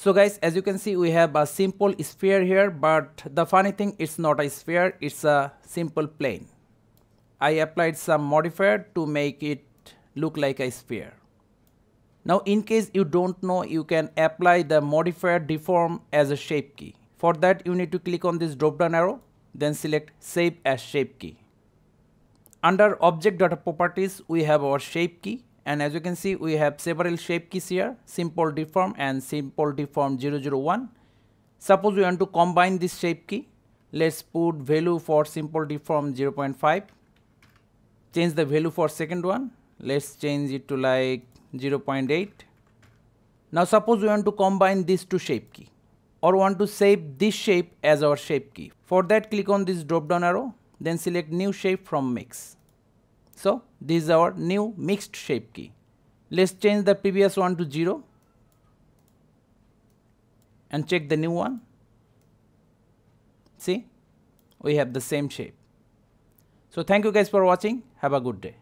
So guys, as you can see, we have a simple sphere here, but the funny thing, it's not a sphere, it's a simple plane. I applied some modifier to make it look like a sphere. Now in case you don't know, you can apply the modifier deform as a shape key. For that you need to click on this drop down arrow, then select save as shape key. Under object data properties, we have our shape key and as you can see we have several shape keys here simple deform and simple deform 001 suppose we want to combine this shape key let's put value for simple deform 0.5 change the value for second one let's change it to like 0.8 now suppose we want to combine these two shape key or want to save this shape as our shape key. For that click on this drop down arrow then select new shape from mix so this is our new mixed shape key. Let's change the previous one to 0 and check the new one. See we have the same shape. So thank you guys for watching. Have a good day